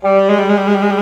Música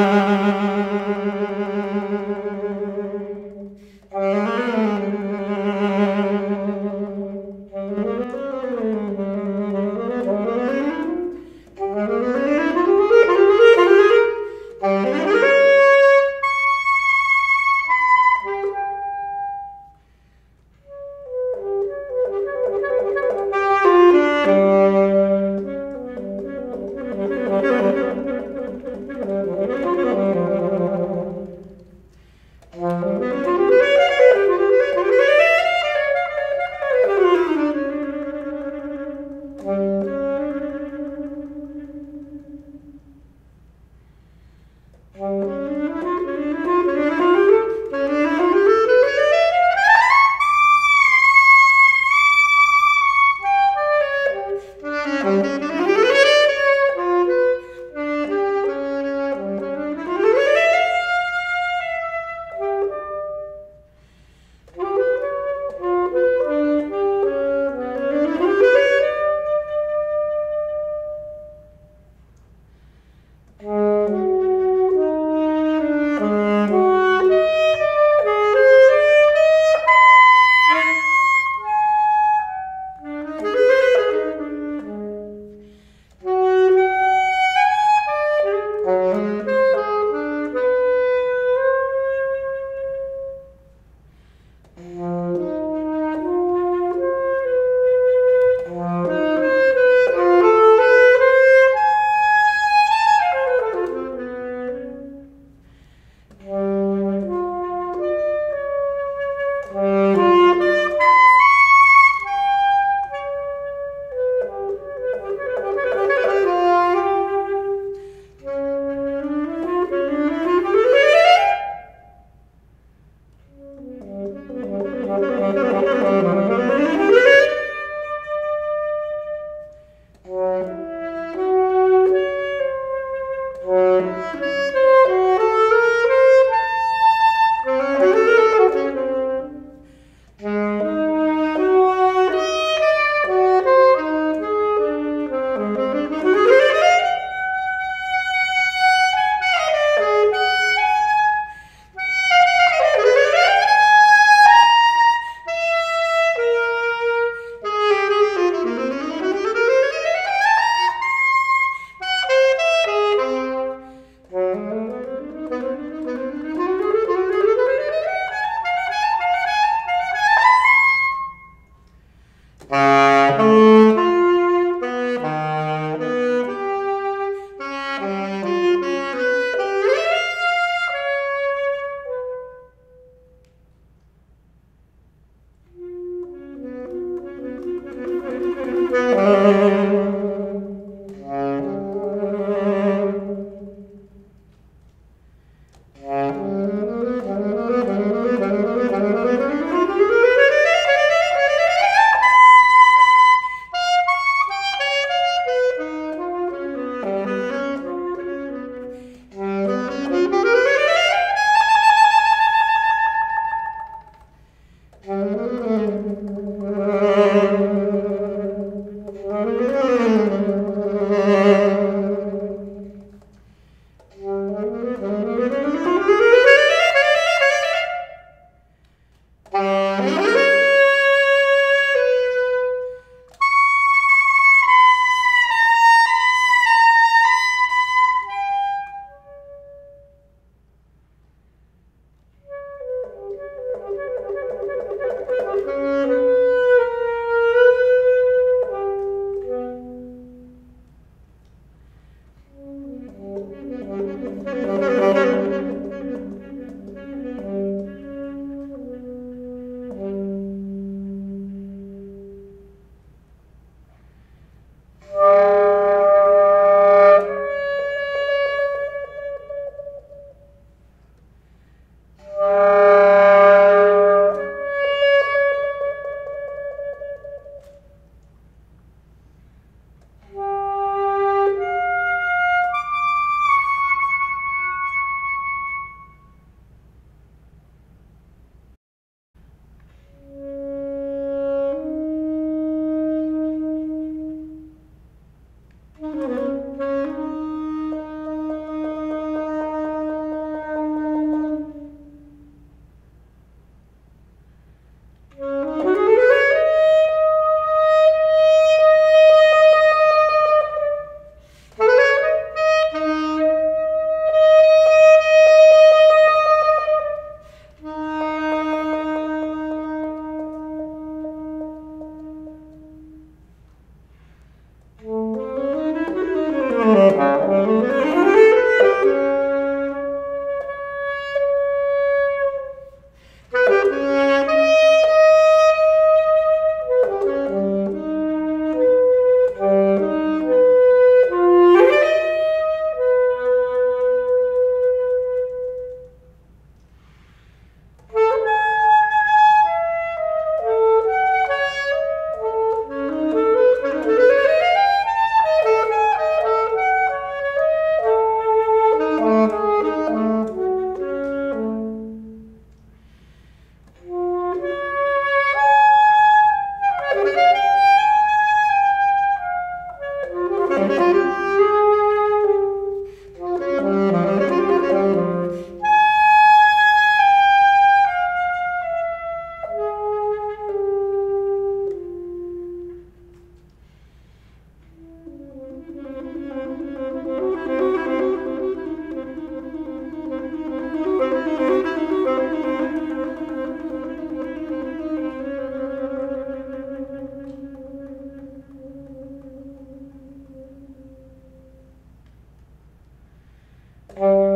Música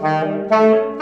Thank you.